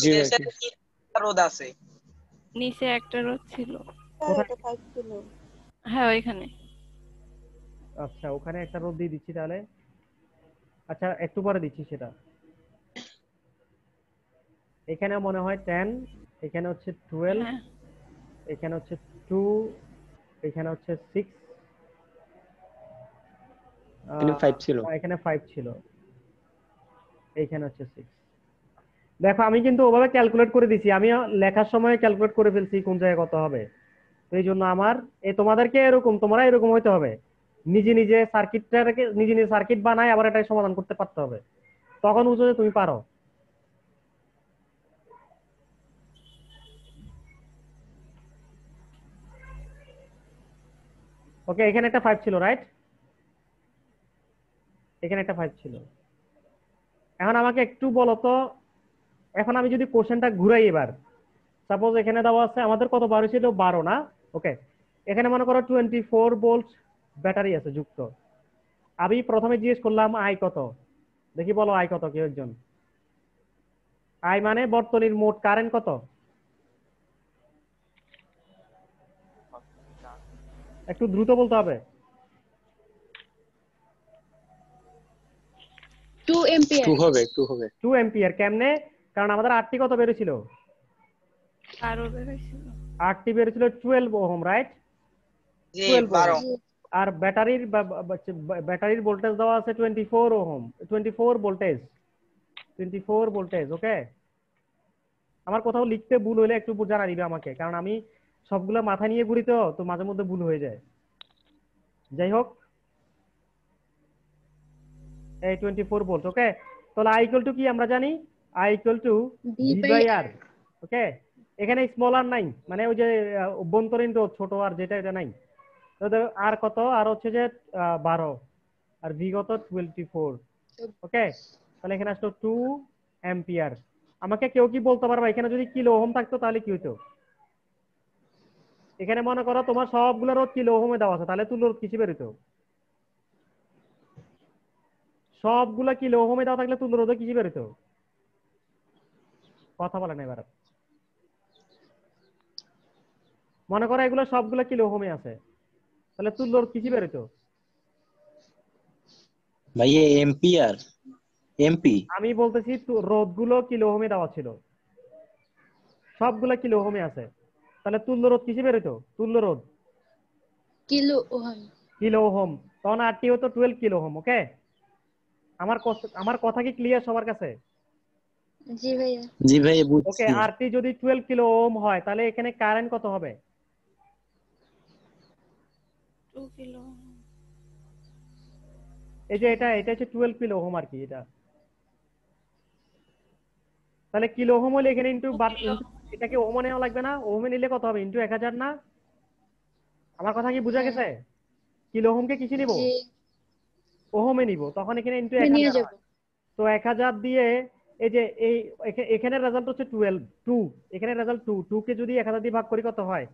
Speaker 2: কি রোদ আছে।
Speaker 5: নিচে একটা রোদ ছিল।
Speaker 1: কোথায়?
Speaker 5: হ্যাঁ ওইখানে।
Speaker 1: আচ্ছা ওখানে একটা রোদ দিয়ে দিচ্ছি তাহলে। আচ্ছা একটু পরে দিচ্ছি সেটা। এখানে মনে হয় টেন এখানে হচ্ছে টুয়েলভ
Speaker 5: হ্যাঁ।
Speaker 1: এখানে হচ্ছে টু এখানে হচ্ছে সিক্স
Speaker 6: এখানে ফাইভ ছিল।
Speaker 1: এখানে ফাইভ ছিল। এইখানে হচ্ছে সিক্স দেখো আমি কিন্তু ওভাবে ক্যালকুলেট করে দিছি। আমি লেখার সময় ক্যালকুলেট করে ফেলছি কোন জায়গায় কত হবে। তো এই জন্য আমার এই তোমাদেরকে এরকম তোমরা এরকম হইতে হবে। নিজে নিজে সার্কিটটাকে নিজে নিজে সার্কিট বানায় আবার এটা সমাধান করতে পারতে হবে। তখন বুঝো যে তুমি পারো। ওকে এখানে একটা ফাইভ ছিল রাইট এখানে একটা ফাইভ ছিল। এখন আমাকে একটু বলো তো, এখন আমি যদি কোশ্চেনটা ঘুরাই এবার। সাপোজ এখানে দেওয়া আছে, আমাদের কত বারো ছিল বারো, না? ওকে এখানে মনে করো টোয়েন্টি ফোর বোল্ট ব্যাটারি আছে, যুক্ত। আমি প্রথমে জিজ্ঞেস করলাম আই কত? দেখি বলো আই কত, কেউ একজন? আই মানে বর্তনীর মোট কারেন্ট কত? একটু দ্রুত বলতে হবে।
Speaker 4: Two ampere.
Speaker 6: টু হবে টু হবে।
Speaker 1: কেমনে? কারণ আমাদের আটটি কত বেরোছিল
Speaker 5: আরও বেরোছিল
Speaker 1: আটটি বেরোছিল টুয়েলভ ওহম রাইট
Speaker 2: জি
Speaker 1: 12 আর ব্যাটারির ব্যাটারির ভোল্টেজ দেওয়া আছে twenty four ohm. Twenty four voltage twenty four voltage okay আমার কোথাও লিখতে ভুল হলে একটু জানা দিবে আমাকে কারণ আমি সবগুলো মাথা নিয়ে ঘুরি তো তো মাঝে মধ্যে ভুল হয়ে যায়। যাই হোক। এই টোয়েন্টি ফোর ভোল্ট ওকে তাহলে আই ইকুয়াল টু কি আমরা জানি? I equal to
Speaker 4: V
Speaker 1: by R okay এখানে স্মল আর নাই মানে ওই যে অভ্যন্তরীণ রোধ ছোট আর যেটা এটা নাই। আর কত? আর হচ্ছে যে বারো। আর ভি কত? টোয়েন্টি ফোর ওকে তাহলে এখানে আসলো টু অ্যাম্পিয়ার আমাকে কেউ কি বলতে পারবা? এখানে যদি কিলো ওহম থাকতো তাহলে কি হতো এখানে মনে করো তোমার সবগুলো রোধ কিলো ওহমে দেওয়া আছে তাহলে তুলো রোধ কিছু বেরোতো সবগুলা কিলো ওহমে দেওয়া থাকলে তুলো রোধ কিছু বেরোতো কথা বলে না এবার। মনে করো এগুলো সবগুলো কিলো ওহমে আছে তাহলে তুল্যর কিছু বেরোতো
Speaker 7: ভাইয়া এম্পিয়ার এমপি
Speaker 1: আমি বলতেছি রোধগুলো কিলো ওহমে দেওয়া ছিল? সবগুলো কিলো ওহমে আছে? তাহলে তুল্য রোধ কিসে বেরোতো তুল্য রোধ
Speaker 4: কিলো ওহম।
Speaker 1: Kilo ohm. তখন আরটি হতো টুয়েলভ কিলো ওহম ওকে আমার আমার কথা কি ক্লিয়ার সবার কাছে?
Speaker 4: জি ভাইয়া।
Speaker 7: জি ভাই
Speaker 1: ওকে
Speaker 7: বুঝছি
Speaker 1: আরটি যদি টুয়েলভ কিলো ওহম হয় তাহলে এখানে কারেন্ট কত হবে?
Speaker 5: টু কিলো
Speaker 1: এই যে এটা এটা হচ্ছে টুয়েলভ কিলো ওহম আর কি এটা। তাহলে কিলো ওহম হলে এখানে ইন্টু এটাকে ওহমে নেওয়া লাগবে না? ওহমে নিলে কত হবে? ইন্টু এক হাজার না? আমার কথা কি বুঝা গেছে? কিলো ওহমকে কিসে নিব? ওহমে নিব। তখন এখানে ইন্টু এক
Speaker 4: আমি নিয়ে
Speaker 1: হাজার
Speaker 4: যাব।
Speaker 1: হয়। তো এক হাজার দিয়ে এই যে এই এখানে রেজাল্ট হচ্ছে টুয়েলভ টু এখানে রেজাল্ট টু টু কে যদি এক হাজার দিয়ে ভাগ করি কত হয়?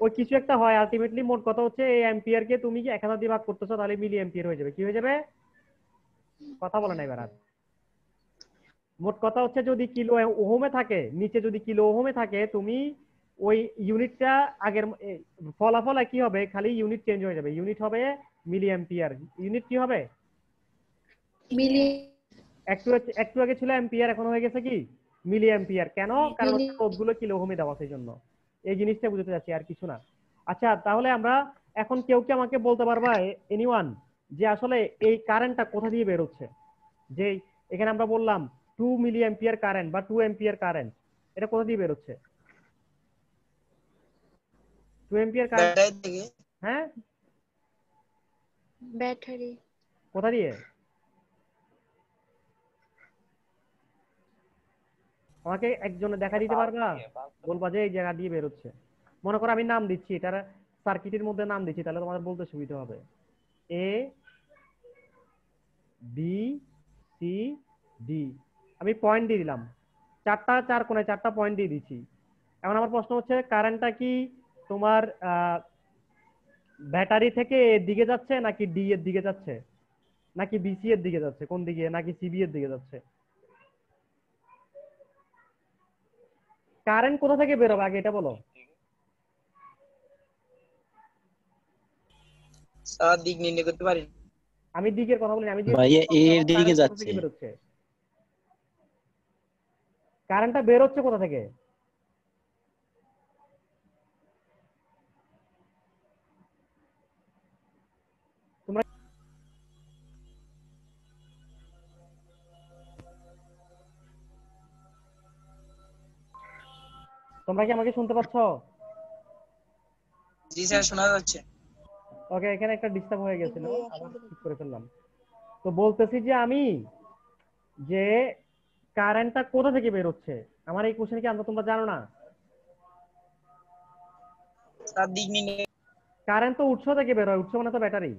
Speaker 1: ওই কিছু একটা হয়। আলটিমেটলি মোট কথা হচ্ছে? এই অ্যাম্পিয়ার কে তুমি কি এক হাজার দিয়ে ভাগ করতেছো তাহলে মিলি অ্যাম্পিয়ার হয়ে যাবে। কি হয়ে যাবে? কথা বলে না এবার আর। মোট কথা হচ্ছে যদি কিলো ওহমে থাকে নিচে যদি কিলো ওহমে থাকে তুমি ওই ইউনিটটা আগের ফলাফল কি হবে? খালি ইউনিট চেঞ্জ হয়ে যাবে। ইউনিট হবে মিলি অ্যাম্পিয়ার ইউনিট কি হবে?
Speaker 4: মিলি
Speaker 1: একটু একটু আগে ছিল অ্যাম্পিয়ার এখন হয়ে গেছে কি? মিলি অ্যাম্পিয়ার কেন কারণ রোধগুলো কিলো ওহমে দেওয়া সেই জন্য এই জিনিসটা বুঝতে চাচ্ছি আর কিছু না। আচ্ছা তাহলে আমরা এখন কেউ কি আমাকে বলতে পারবা এনিওয়ান যে আসলে এই কারেন্টটা কোথা দিয়ে বেরোচ্ছে? যে এখানে আমরা বললাম টু মিলি এম্পিয়ার কারেন্ট বা টু এম্পিয়ার কারেন্ট এটা কোথা দিয়ে বেরোচ্ছে? টু এম্পিয়ার কারেন্ট হ্যাঁ?
Speaker 4: ব্যাটারি
Speaker 1: কোথা দিয়ে? আমাকে একজনে দেখা দিতে পারবা? বলবা যে এই জায়গা দিয়ে বেরোচ্ছে। মনে করো আমি নাম দিচ্ছি এটার সার্কিটের মধ্যে নাম দিচ্ছি তাহলে তোমাদের বলতে সুবিধা হবে। এ বি সি ডি আমি পয়েন্ট দিয়ে দিলাম। চারটা চার কোণায় চারটা পয়েন্ট দিয়ে দিচ্ছি। এখন আমার প্রশ্ন হচ্ছে কারেন্টটা কি তোমার ব্যাটারি থেকে এর দিকে যাচ্ছে নাকি ডি এর দিকে যাচ্ছে? নাকি বিসি এর দিকে যাচ্ছে? কোন দিকে? নাকি সিবি এর দিকে যাচ্ছে? কারেন্ট কোথা থেকে বেরোবে? আগে এটা বলো।
Speaker 2: স্যার দিক নির্ণয় করতে পারি।
Speaker 1: আমি দিকের কথা বলি আমি
Speaker 7: এর দিকে যাচ্ছে।
Speaker 1: কারেন্টটা বেরোচ্ছে কোথা থেকে? তোমরা তোমরা কি আমাকে শুনতে পাচ্ছ?
Speaker 2: জি স্যার শোনা যাচ্ছে।
Speaker 1: ওকে এখানে একটা ডিস্টার্ব হয়ে গেছিল। আবার ঠিক করে ফেললাম। তো বলতেছি যে আমি যে কারেন্টটা কোথা থেকে বের হচ্ছে? আমার এই কোশ্চেন কি আনসার তোমরা জানো না?
Speaker 2: স্যার দিক নির্ণয়
Speaker 1: কারেন্ট তো উৎস থেকে বের হয় উৎস মানে তো ব্যাটারি।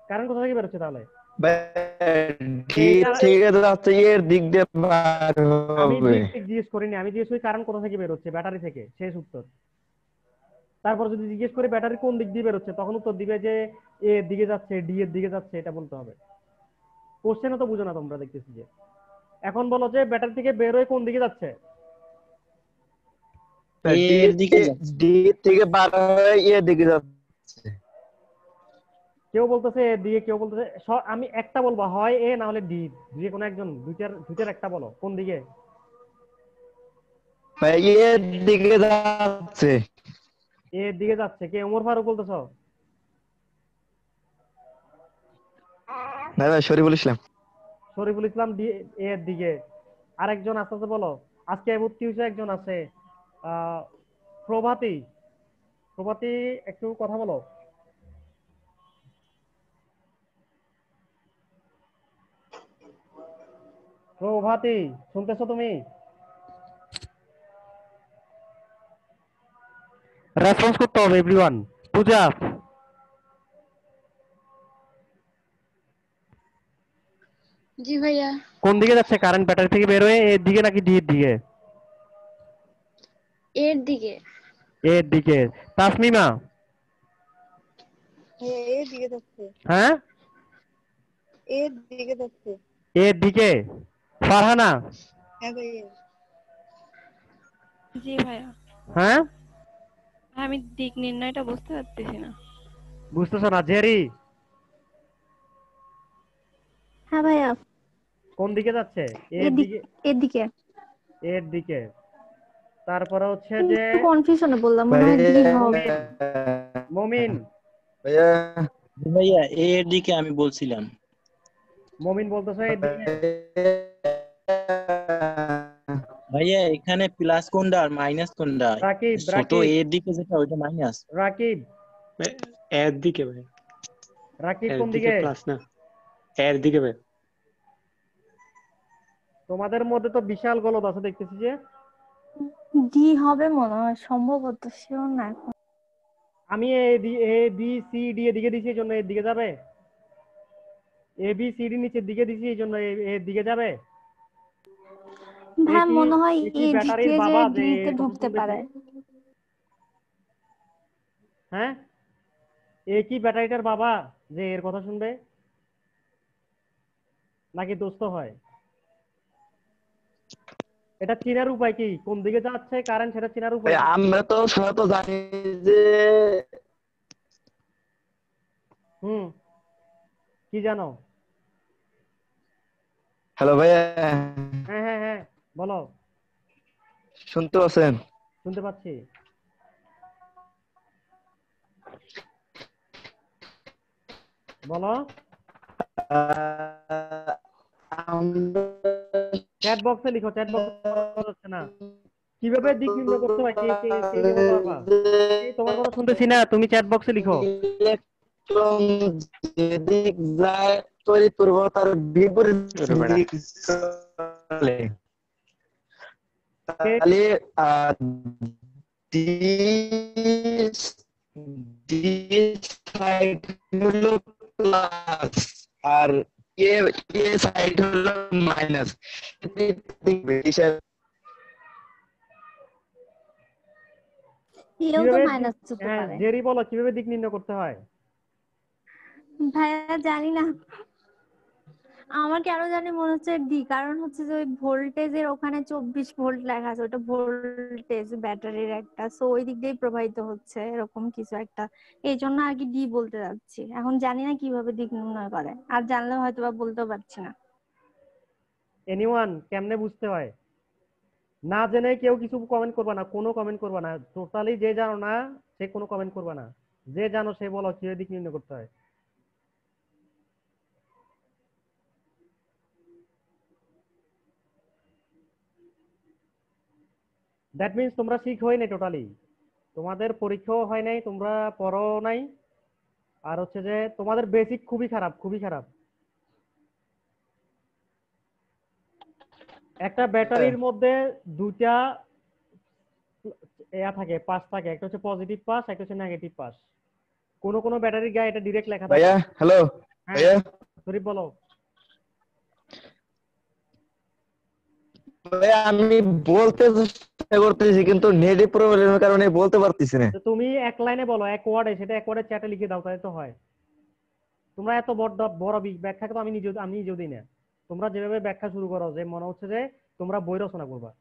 Speaker 1: কারেন্ট কোথা থেকে বের হচ্ছে তাহলে
Speaker 3: ঠিক থেকে যাচ্ছে এর দিক দিয়ে বার
Speaker 1: আমি
Speaker 3: হবে।
Speaker 1: দিক দিক জিজ্ঞেস করিনি আমি জিজ্ঞেস করি কারেন্ট কোথা থেকে বের ব্যাটারি থেকে? শেষ উত্তর। তারপর যদি জিজ্ঞেস করি ব্যাটারি কোন দিক দিয়ে বের হচ্ছে তখন উত্তর দিবে যে এ এর দিকে যাচ্ছে ডি এর দিকে যাচ্ছে এটা বলতে হবে। কোশ্চেনও তো বুঝো না তোমরা দেখতেছি যে। এখন বলো যে ব্যাটারি থেকে বের হয়ে কোন দিকে যাচ্ছে?
Speaker 7: এ এর দিকে
Speaker 3: ডি থেকে বার হয়ে এর দিকে যাচ্ছে।
Speaker 1: কেউ বলতেছে এ দিকে কেউ বলতেছে আমি একটা বলব হয় এ না হলে ডি যে কোনো একজন দুইটার দুইটার একটা বলো কোন দিকে?
Speaker 3: এর দিকে যাচ্ছে।
Speaker 1: এর দিকে যাচ্ছে কে? ওমর ফারুক বলতেছো?
Speaker 3: না ভাই শরীফুল ইসলাম
Speaker 1: শরীফুল ইসলাম এর দিকে। আরেকজন আস্তে বলো? আজকে ভর্তি হয়েছে একজন আছে প্রভাতী। প্রভাতী, একটু কথা বলো। প্রভাতী, শুনতেছো তুমি? রেসপন্স করতে হবে এভরিওয়ান পূজা
Speaker 4: জি ভাইয়া।
Speaker 1: কোন দিকে যাচ্ছে? কারেন্ট ব্যাটারি থেকে বের হয়ে এর দিকে নাকি ডি এর দিকে?
Speaker 4: এর দিকে।
Speaker 1: এর দিকে। তাসমিমা?
Speaker 8: এর দিকে যাচ্ছে।
Speaker 1: হ্যাঁ?
Speaker 8: এর দিকে যাচ্ছে।
Speaker 1: এর দিকে। ফারহানা?
Speaker 8: হ্যাঁ ভাইয়া।
Speaker 5: জি ভাইয়া।
Speaker 1: হ্যাঁ?
Speaker 5: আমি দিক নির্ণয়টা বুঝতে পারতেছি না।
Speaker 1: বুঝতেছো না? জেরি?
Speaker 8: হ্যাঁ ভাইয়া।
Speaker 1: কোন দিকে যাচ্ছে? এর
Speaker 8: এর
Speaker 1: দিকে
Speaker 8: এর দিকে।
Speaker 1: তারপরে হচ্ছে যে
Speaker 8: কনফিউশনে বললাম মনে হয় ডি হবে।
Speaker 1: মমিন।
Speaker 3: ভাইয়া
Speaker 7: ভাইয়া এ এর দিকে আমি বলছিলাম।
Speaker 1: মমিন বলতেছে এর দিকে।
Speaker 7: ভাইয়া এখানে প্লাস কোনটা আর মাইনাস কোনটা?
Speaker 1: রাকিব
Speaker 7: ছোট এর দিকে যেটা ওইটা মাইনাস
Speaker 1: রাকিব।
Speaker 6: এর দিকে ভাই
Speaker 1: রাকিব কোন
Speaker 6: দিকে
Speaker 1: দিকে?
Speaker 6: প্লাস না। এর দিকে ভাই
Speaker 1: তোমাদের মধ্যে তো বিশাল গলদ আছে দেখতেছি যে।
Speaker 8: ডি হবে মনে হয় সম্ভবত শিওর না এখন।
Speaker 1: আমি এ বি সি ডি এদিকে দিছি এই জন্য এর দিকে যাবে। এ বি সি ডি নিচের দিকে দিছি এই জন্য দিকে যাবে।
Speaker 8: ভাই মনে হয়
Speaker 1: এ ব্যাটারির বাবা যে
Speaker 8: ঢুকতে? পারে।
Speaker 1: হ্যাঁ? এ কি ব্যাটারিটার বাবা যে এর কথা শুনবে? নাকি দোস্ত হয়? এটা চেনার উপায় কি? কোন দিকে যাচ্ছে কারেন্ট সেটা চেনার উপায়
Speaker 3: আমরা তো সবাই তো জানি যে
Speaker 1: হুম কি জানো?
Speaker 3: হ্যালো ভাইয়া।
Speaker 1: হ্যাঁ হ্যাঁ হ্যাঁ বলো।
Speaker 3: শুনতে পাচ্ছেন?
Speaker 1: শুনতে পাচ্ছি। বলো। চ্যাট বক্সে লিখো চ্যাট বক্সে হচ্ছে না কীভাবে দিক নির্ণয় করতে হয় কে কে কে? এই তোমার কথা শুনতেছি না, তুমি চ্যাট বক্সে লিখো
Speaker 3: ইলেকট্রন যেদিক যায় তড়িৎ প্রবাহতার বিপরীত দিক চলে তাহলে ডি ডি সাইড হলো প্লাস আর হলো মাইনাস
Speaker 1: কীভাবে
Speaker 8: মাইনাস হতে
Speaker 1: হ্যাঁ জেরি বলো কীভাবে দিক নির্ণয় করতে হয়?
Speaker 8: ভাইয়া জানি না। আমার কেন জানি মনে হচ্ছে ডি কারণ হচ্ছে যে ওই ভোল্টেজের ওখানে চব্বিশ ভোল্ট লেখা আছে, ওটা ভোল্টেজ ব্যাটারির একটা সো ওই দিক দিয়েই প্রবাহিত হচ্ছে, এরকম কিছু একটা। এই জন্য আর কি ডি বলতে যাচ্ছি। এখন জানি না কীভাবে দিক নির্ণয় করে, আর জানলে হয়তো বা বলতেও পারছি না।
Speaker 1: এনিওয়ান কেমনে বুঝতে হয়? না জেনে কেউ কিছু কমেন্ট করবা না, কোনো কমেন্ট করবা না। টোটালি যে জানো না, সে কোনো কমেন্ট করবা না। যে জানো সে বলো, কীভাবে দিক নির্ণয় করতে হয়। দ্যাট মিন্স তোমরা শিখ হয় নাই টোটালি তোমাদের পরীক্ষাও হয় নাই তোমরা পড়ো নাই। আর হচ্ছে যে তোমাদের বেসিক খুবই খারাপ খুবই খারাপ। একটা ব্যাটারির মধ্যে দুইটা এয়া থাকে পাস থাকে। একটা হচ্ছে পজিটিভ পাস একটা হচ্ছে নেগেটিভ পাস কোন কোন ব্যাটারির গায়ে এটা ডিরেক্ট লেখা থাকে।
Speaker 3: ভাইয়া হ্যালো
Speaker 1: হ্যাঁ,
Speaker 3: ভাইয়া?
Speaker 1: শরীফ বলো।
Speaker 3: আমি বলতে চেষ্টা করতেছি, কিন্তু নেটে প্রবলেমের কারণে বলতে পারতেছি না।
Speaker 1: তুমি এক লাইনে বলো, এক ওয়ার্ডে সেটা এক ওয়ার্ডে চ্যাটে লিখে দাও, তাহলে তো হয়। তোমরা এত বড় বড় ব্যাখ্যা তো আমি নিজে আমি নিজেও না। তোমরা যেভাবে ব্যাখ্যা শুরু করো, যে মনে হচ্ছে যে তোমরা বই রচনা করবা।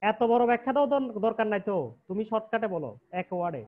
Speaker 1: এত বড় ব্যাখ্যাটাও দর- দরকার নাই তো। তুমি শর্টকাটে বলো, এক ওয়ার্ডে